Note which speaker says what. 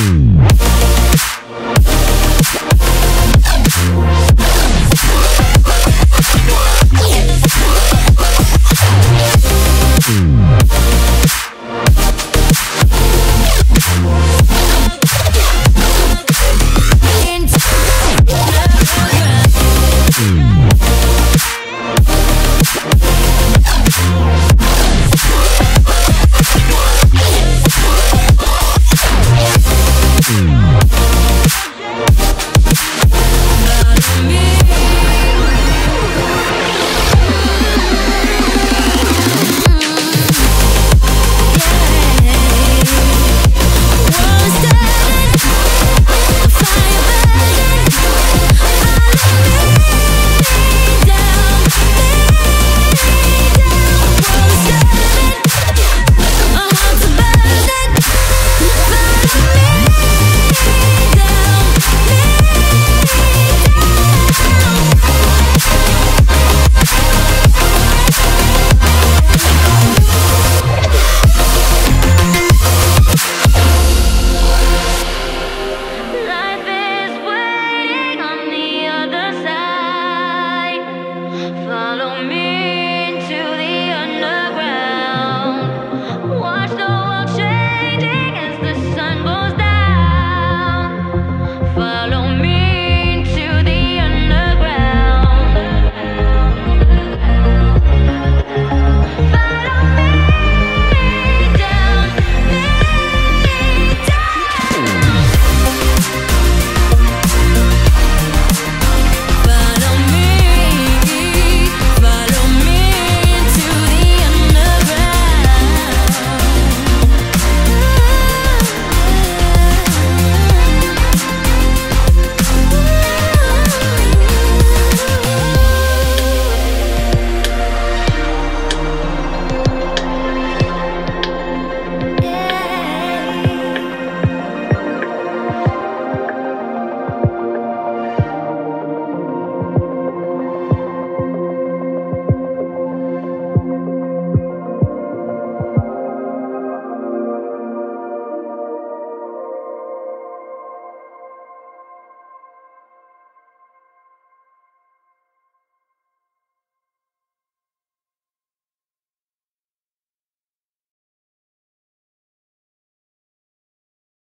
Speaker 1: Mm.